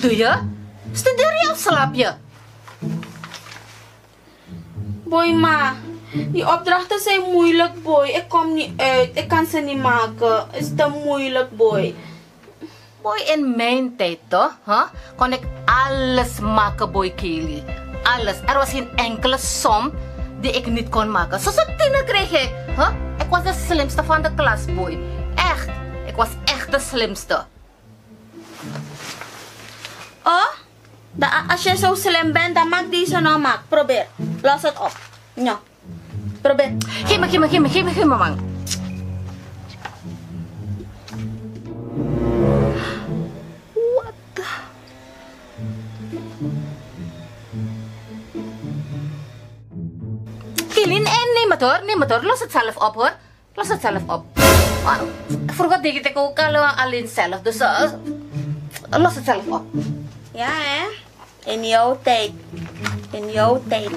Doe je? Studeer je of slaap je? Boy, ma. Die opdrachten zijn moeilijk, boy. Ik kom niet uit. Ik kan ze niet maken. Het is te moeilijk, boy. Boy, in mijn tijd toch, huh, kon ik alles maken, boy Kelly. Alles. Er was geen enkele som die ik niet kon maken. Zoals een tiener kreeg ik. Huh? Ik was de slimste van de klas, boy. Echt. Ik was echt de slimste. Da, maak deze nou maar. Probeer. Los het op. Ja. Probeer. Geef me, geef me, geef me, geef me, geef me, man. What the... Kilin, eh, hoor, neem het hoor. Los het zelf op hoor. Los het zelf op. Maar vroeger deed ik ook al eh, alleen zelf, dus eh, los het zelf op. Ja, hè? in your take, in your take.